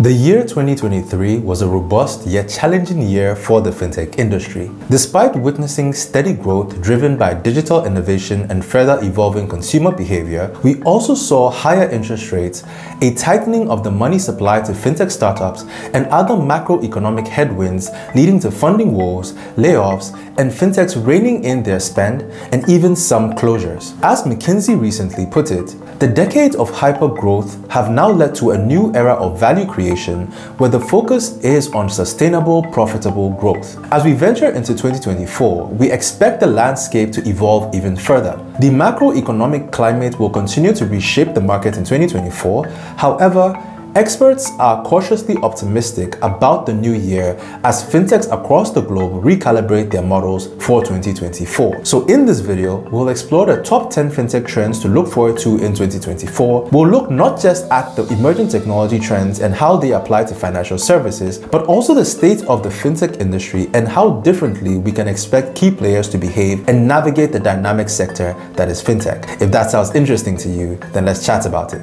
The year 2023 was a robust yet challenging year for the fintech industry. Despite witnessing steady growth driven by digital innovation and further evolving consumer behavior, we also saw higher interest rates, a tightening of the money supply to fintech startups, and other macroeconomic headwinds leading to funding woes, layoffs, and fintechs reining in their spend, and even some closures. As McKinsey recently put it, the decades of hyper growth have now led to a new era of value creation where the focus is on sustainable, profitable growth. As we venture into 2024, we expect the landscape to evolve even further. The macroeconomic climate will continue to reshape the market in 2024. However, Experts are cautiously optimistic about the new year as fintechs across the globe recalibrate their models for 2024. So in this video, we'll explore the top 10 fintech trends to look forward to in 2024. We'll look not just at the emerging technology trends and how they apply to financial services, but also the state of the fintech industry and how differently we can expect key players to behave and navigate the dynamic sector that is fintech. If that sounds interesting to you, then let's chat about it.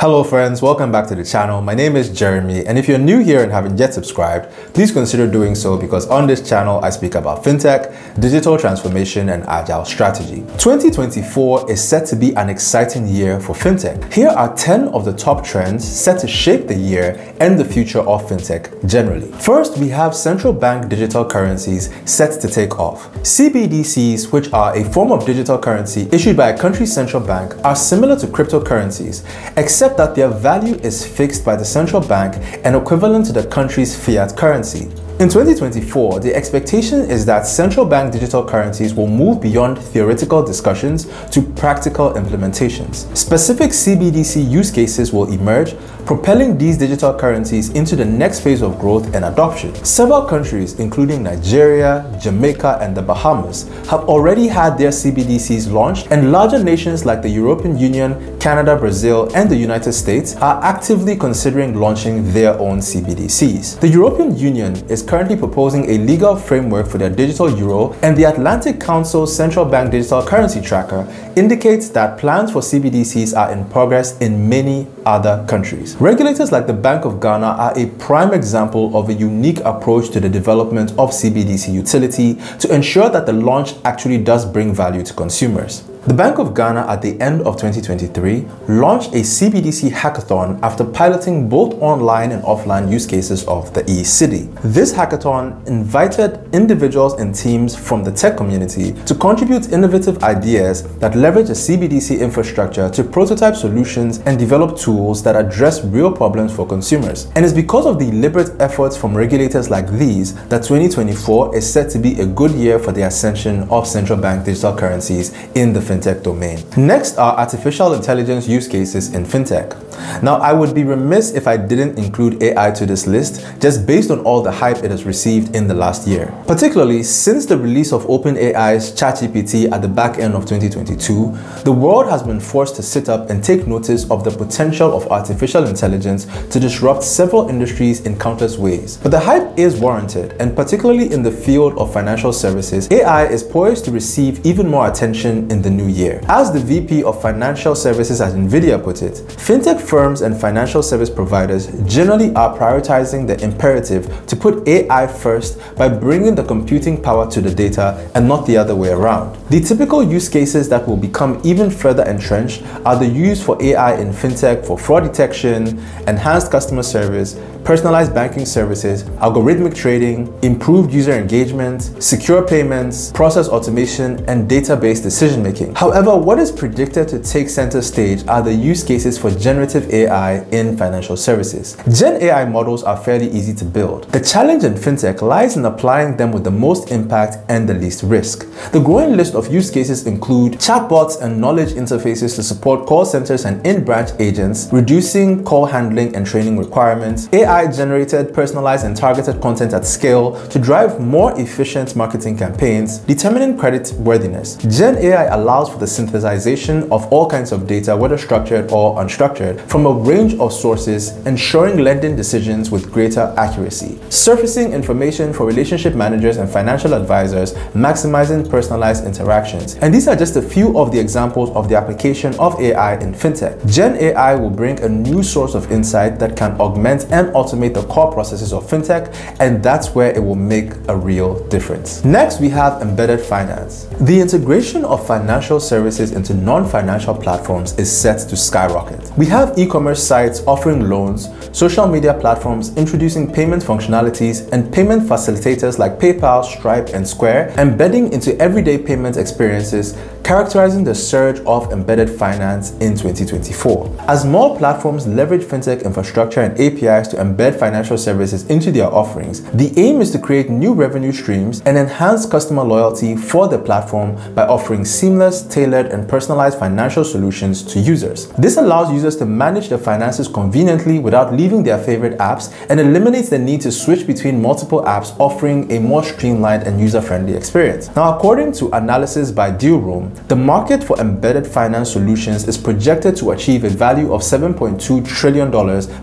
Hello friends, welcome back to the channel. My name is Jeremy and if you're new here and haven't yet subscribed, please consider doing so because on this channel I speak about fintech, digital transformation and agile strategy. 2024 is set to be an exciting year for fintech. Here are 10 of the top trends set to shape the year and the future of fintech generally. First, we have central bank digital currencies set to take off. CBDCs, which are a form of digital currency issued by a country's central bank, are similar to cryptocurrencies, except except that their value is fixed by the central bank and equivalent to the country's fiat currency. In 2024, the expectation is that central bank digital currencies will move beyond theoretical discussions to practical implementations. Specific CBDC use cases will emerge, propelling these digital currencies into the next phase of growth and adoption. Several countries, including Nigeria, Jamaica, and the Bahamas, have already had their CBDCs launched, and larger nations like the European Union, Canada, Brazil, and the United States are actively considering launching their own CBDCs. The European Union is currently proposing a legal framework for their digital euro, and the Atlantic Council's Central Bank Digital Currency Tracker indicates that plans for CBDCs are in progress in many other countries. Regulators like the Bank of Ghana are a prime example of a unique approach to the development of CBDC utility to ensure that the launch actually does bring value to consumers. The Bank of Ghana at the end of 2023 launched a CBDC hackathon after piloting both online and offline use cases of the eCedi. This hackathon invited individuals and teams from the tech community to contribute innovative ideas that leverage a CBDC infrastructure to prototype solutions and develop tools that address real problems for consumers. And it's because of the deliberate efforts from regulators like these that 2024 is set to be a good year for the ascension of central bank digital currencies in the fintech domain. Next are artificial intelligence use cases in fintech. Now, I would be remiss if I didn't include AI to this list just based on all the hype it has received in the last year. Particularly since the release of OpenAI's ChatGPT at the back end of 2022, the world has been forced to sit up and take notice of the potential of artificial intelligence to disrupt several industries in countless ways. But the hype is warranted, and particularly in the field of financial services, AI is poised to receive even more attention in the new year. As the VP of Financial Services at NVIDIA put it, fintech firms and financial service providers generally are prioritizing the imperative to put AI first by bringing the computing power to the data and not the other way around. The typical use cases that will become even further entrenched are the use for AI in fintech for fraud detection, enhanced customer service, personalized banking services, algorithmic trading, improved user engagement, secure payments, process automation, and database decision making. However, what is predicted to take center stage are the use cases for generative AI in financial services. Gen AI models are fairly easy to build. The challenge in fintech lies in applying them with the most impact and the least risk. The growing list of use cases include chatbots and knowledge interfaces to support call centers and in-branch agents, reducing call handling and training requirements, AI AI generated, personalized, and targeted content at scale to drive more efficient marketing campaigns, determining credit worthiness. Gen AI allows for the synthesization of all kinds of data, whether structured or unstructured, from a range of sources, ensuring lending decisions with greater accuracy. Surfacing information for relationship managers and financial advisors, maximizing personalized interaction interactions. And these are just a few of the examples of the application of AI in fintech. Gen AI will bring a new source of insight that can augment and automate the core processes of fintech, and that's where it will make a real difference. Next, we have embedded finance. The integration of financial services into non-financial platforms is set to skyrocket. We have e-commerce sites offering loans, social media platforms introducing payment functionalities, and payment facilitators like PayPal, Stripe, and Square embedding into everyday payment experiences characterizing the surge of embedded finance in 2024. As more platforms leverage fintech infrastructure and APIs to embed financial services into their offerings, the aim is to create new revenue streams and enhance customer loyalty for the platform by offering seamless, tailored, and personalized financial solutions to users. This allows users to manage their finances conveniently without leaving their favorite apps and eliminates the need to switch between multiple apps, offering a more streamlined and user-friendly experience. Now, according to analysis by Dealroom, the market for embedded finance solutions is projected to achieve a value of $7.2 trillion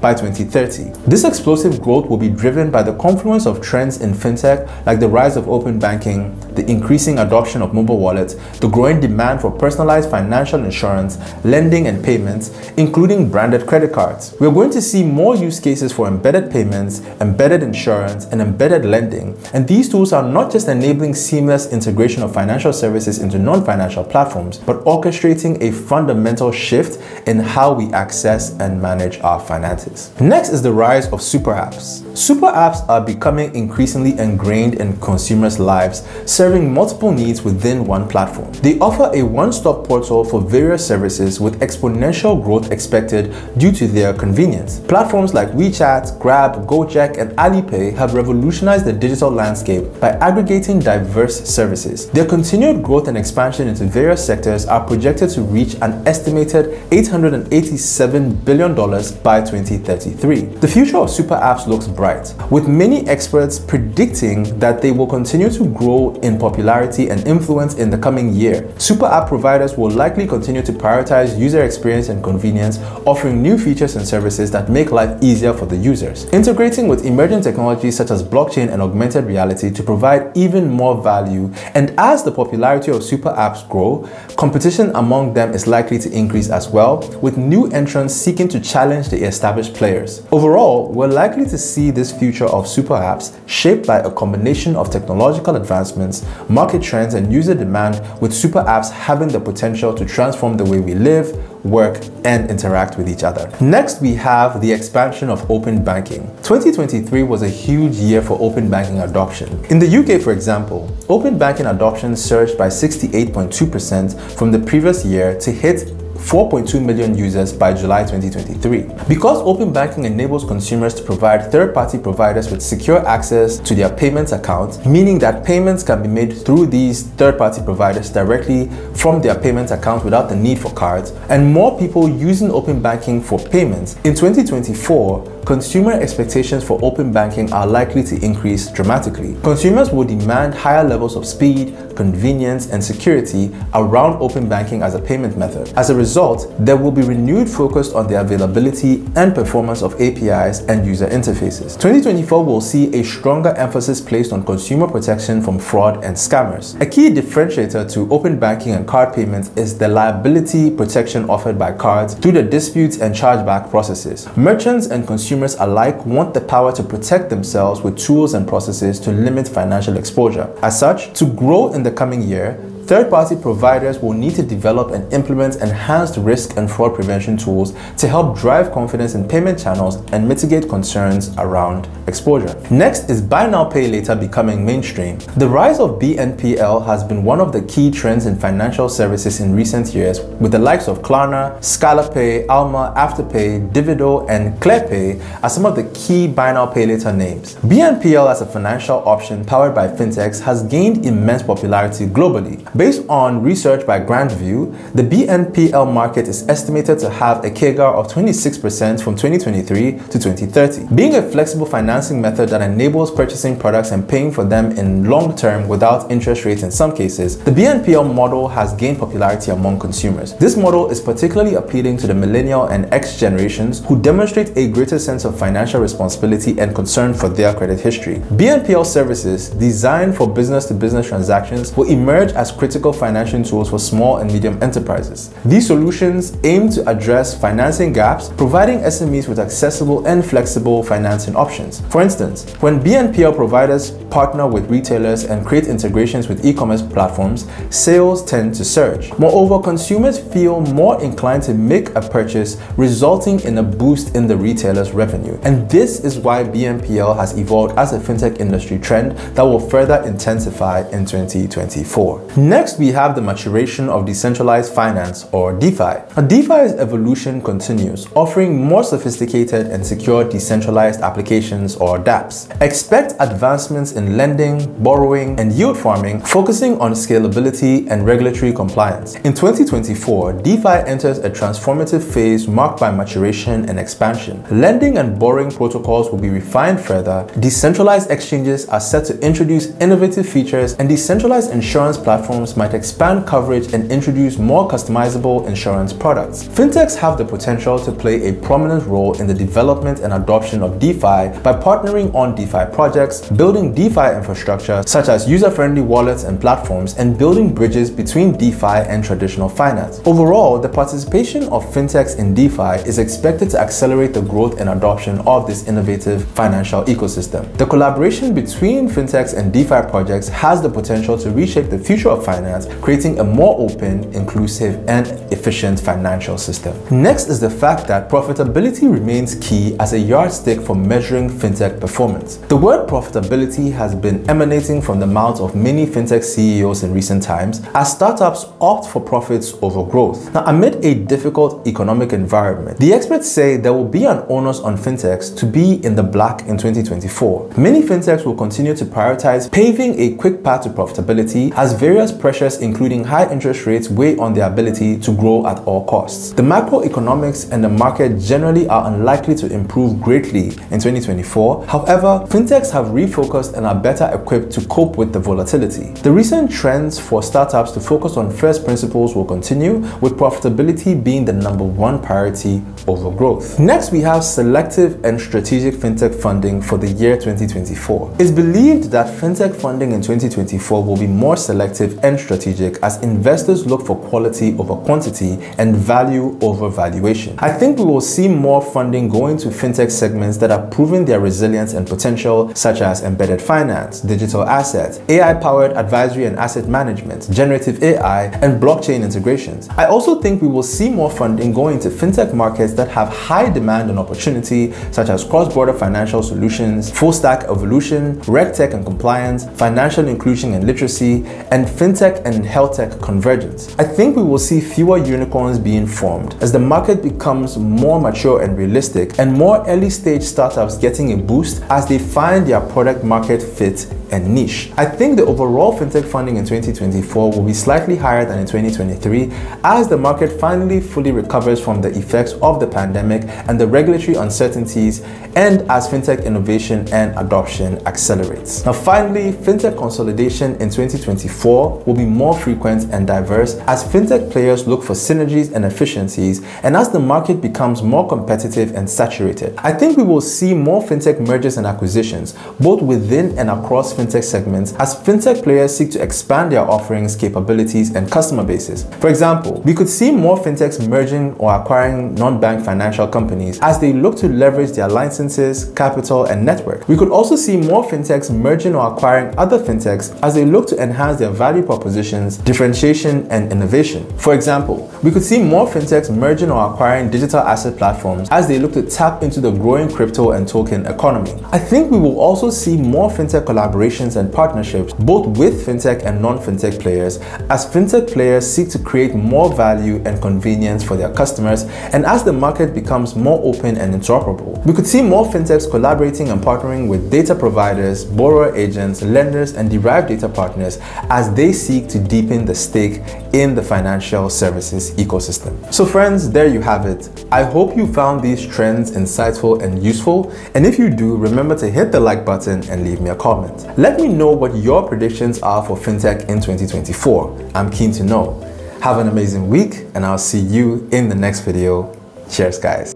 by 2030. This explosive growth will be driven by the confluence of trends in fintech like the rise of open banking, the increasing adoption of mobile wallets, the growing demand for personalized financial insurance, lending and payments, including branded credit cards. We're going to see more use cases for embedded payments, embedded insurance, and embedded lending, and these tools are not just enabling seamless integration of financial services into non-financial platforms, but orchestrating a fundamental shift in how we access and manage our finances. Next is the rise of super apps. Super apps are becoming increasingly ingrained in consumers' lives, serving multiple needs within one platform. They offer a one-stop portal for various services with exponential growth expected due to their convenience. Platforms like WeChat, Grab, Gojek, and Alipay have revolutionized the digital landscape by aggregating diverse services. Their continued growth and expansion into various sectors are projected to reach an estimated $887 billion by 2033. The future of super apps looks bright, with many experts predicting that they will continue to grow in popularity and influence in the coming year. Super app providers will likely continue to prioritize user experience and convenience, offering new features and services that make life easier for the users. Integrating with emerging technologies such as blockchain and augmented reality to provide even more value, and as the popularity of super apps grow, competition among them is likely to increase as well, with new entrants seeking to challenge the established players. Overall, we're likely to see this future of super apps shaped by a combination of technological advancements, market trends, and user demand, with super apps having the potential to transform the way we live, work, and interact with each other. Next, we have the expansion of open banking. 2023 was a huge year for open banking adoption. In the UK, for example, open banking adoption surged by 68.2% from the previous year to hit 4.2 million users by July 2023. Because open banking enables consumers to provide third-party providers with secure access to their payments account, meaning that payments can be made through these third-party providers directly from their payments account without the need for cards, and more people using open banking for payments. In 2024, consumer expectations for open banking are likely to increase dramatically. Consumers will demand higher levels of speed, convenience, and security around open banking as a payment method. As a result, there will be renewed focus on the availability and performance of APIs and user interfaces. 2024 will see a stronger emphasis placed on consumer protection from fraud and scammers. A key differentiator to open banking and card payments is the liability protection offered by cards through the disputes and chargeback processes. Merchants and consumers consumers alike want the power to protect themselves with tools and processes to limit financial exposure. As such, to grow in the coming year, Third-party providers will need to develop and implement enhanced risk and fraud prevention tools to help drive confidence in payment channels and mitigate concerns around exposure. Next is buy now pay later becoming mainstream. The rise of BNPL has been one of the key trends in financial services in recent years with the likes of Klarna, Scalapay, Alma, Afterpay, Divido, and ClearPay as some of the key buy now pay later names. BNPL as a financial option powered by fintechs has gained immense popularity globally. Based on research by Grandview, the BNPL market is estimated to have a CAGR of 26% from 2023 to 2030. Being a flexible financing method that enables purchasing products and paying for them in long term without interest rates in some cases, the BNPL model has gained popularity among consumers. This model is particularly appealing to the millennial and X generations who demonstrate a greater sense of financial responsibility and concern for their credit history. BNPL services designed for business to business transactions will emerge as critical financing tools for small and medium enterprises. These solutions aim to address financing gaps, providing SMEs with accessible and flexible financing options. For instance, when BNPL providers partner with retailers and create integrations with e-commerce platforms, sales tend to surge. Moreover, consumers feel more inclined to make a purchase, resulting in a boost in the retailer's revenue. And this is why BNPL has evolved as a fintech industry trend that will further intensify in 2024. Next, we have the maturation of decentralized finance or DeFi. A DeFi's evolution continues, offering more sophisticated and secure decentralized applications or dApps. Expect advancements in lending, borrowing, and yield farming, focusing on scalability and regulatory compliance. In 2024, DeFi enters a transformative phase marked by maturation and expansion. Lending and borrowing protocols will be refined further, decentralized exchanges are set to introduce innovative features, and decentralized insurance platforms might expand coverage and introduce more customizable insurance products. Fintechs have the potential to play a prominent role in the development and adoption of DeFi by partnering on DeFi projects, building DeFi infrastructure such as user-friendly wallets and platforms, and building bridges between DeFi and traditional finance. Overall, the participation of fintechs in DeFi is expected to accelerate the growth and adoption of this innovative financial ecosystem. The collaboration between fintechs and DeFi projects has the potential to reshape the future of finance, creating a more open, inclusive, and efficient financial system. Next is the fact that profitability remains key as a yardstick for measuring fintech performance. The word profitability has been emanating from the mouths of many fintech CEOs in recent times as startups opt for profits over growth. Now, amid a difficult economic environment, the experts say there will be an onus on fintechs to be in the black in 2024. Many fintechs will continue to prioritize paving a quick path to profitability as various pressures, including high interest rates, weigh on their ability to grow at all costs. The macroeconomics and the market generally are unlikely to improve greatly in 2024. However, fintechs have refocused and are better equipped to cope with the volatility. The recent trends for startups to focus on first principles will continue, with profitability being the number one priority over growth. Next, we have selective and strategic fintech funding for the year 2024. It's believed that fintech funding in 2024 will be more selective and strategic as investors look for quality over quantity and value over valuation. I think we will see more funding going to fintech segments that are proving their resilience and potential, such as embedded finance, digital assets, AI powered advisory and asset management, generative AI, and blockchain integrations. I also think we will see more funding going to fintech markets that have high demand and opportunity, such as cross border financial solutions, full stack evolution, regtech and compliance, financial inclusion and literacy, and fintech and health tech convergence. I think we will see fewer unicorns being formed as the market becomes more mature and realistic, and more early stage startups getting a boost as they find their product market fit and niche. I think the overall fintech funding in 2024 will be slightly higher than in 2023 as the market finally fully recovers from the effects of the pandemic and the regulatory uncertainties and as fintech innovation and adoption accelerates. Now finally, fintech consolidation in 2024 will be more frequent and diverse as fintech players look for synergies and efficiencies and as the market becomes more competitive and saturated. I think we will see more fintech mergers and acquisitions both within and across fintech segments as fintech players seek to expand their offerings, capabilities, and customer bases. For example, we could see more fintechs merging or acquiring non-bank financial companies as they look to leverage their licenses, capital, and network. We could also see more fintechs merging or acquiring other fintechs as they look to enhance their value propositions, differentiation, and innovation. For example, we could see more fintechs merging or acquiring digital asset platforms as they look to tap into the growing crypto and token economy. I think we will also see more fintech collaborations and partnerships both with fintech and non-fintech players as fintech players seek to create more value and convenience for their customers and as the market becomes more open and interoperable. We could see more fintechs collaborating and partnering with data providers, borrower agents, lenders, and derived data partners as they seek to deepen the stake in the financial services ecosystem. So friends, there you have it. I hope you found these trends insightful and useful. And if you do, remember to hit the like button and leave me a comment. Let me know what your predictions are for FinTech in 2024. I'm keen to know. Have an amazing week and I'll see you in the next video. Cheers guys.